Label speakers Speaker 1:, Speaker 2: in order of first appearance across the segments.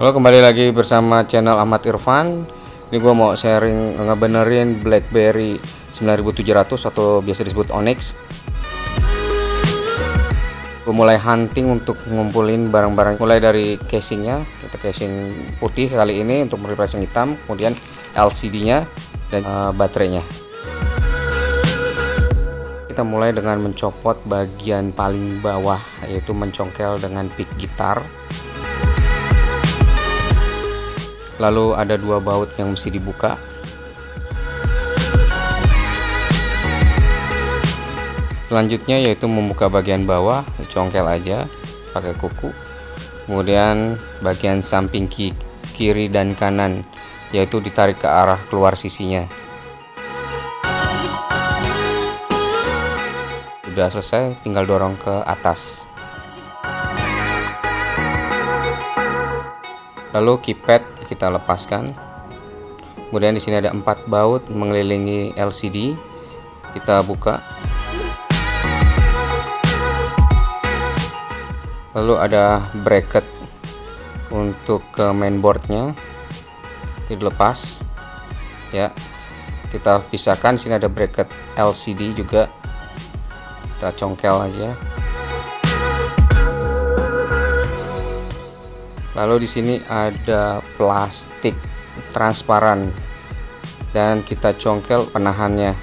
Speaker 1: Halo kembali lagi bersama channel Ahmad Irfan. Ini gue mau sharing ngebenerin Blackberry 9700 atau biasa disebut Onyx. Gue mulai hunting untuk ngumpulin barang-barang mulai dari casingnya kita casing putih kali ini untuk mereplace yang hitam kemudian LCD nya dan uh, baterainya. Kita mulai dengan mencopot bagian paling bawah yaitu mencongkel dengan pick gitar lalu ada dua baut yang mesti dibuka. Selanjutnya yaitu membuka bagian bawah congkel aja pakai kuku. Kemudian bagian samping kiri dan kanan yaitu ditarik ke arah keluar sisinya. Sudah selesai tinggal dorong ke atas lalu keypad kita lepaskan. Kemudian di sini ada empat baut mengelilingi LCD kita buka. Lalu ada bracket untuk ke mainboardnya. Dilepas. Ya kita pisahkan. Sini ada bracket LCD juga. Kita congkel aja lalu di sini ada plastik transparan. Dan kita congkel penahannya.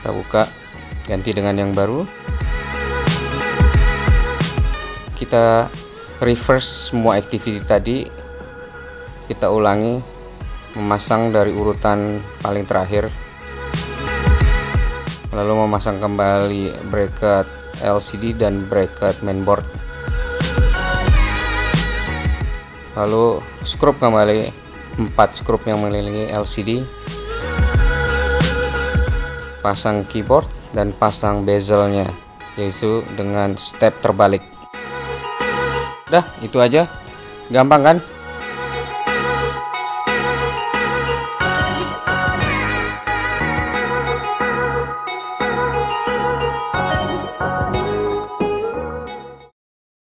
Speaker 1: Kita buka ganti dengan yang baru. Kita reverse semua activity tadi. Kita ulangi memasang dari urutan paling terakhir. Lalu memasang kembali bracket LCD dan bracket mainboard. Lalu skrup kembali 4 skrup yang mengelilingi LCD pasang keyboard dan pasang bezelnya yaitu dengan step terbalik. Udah itu aja. Gampang kan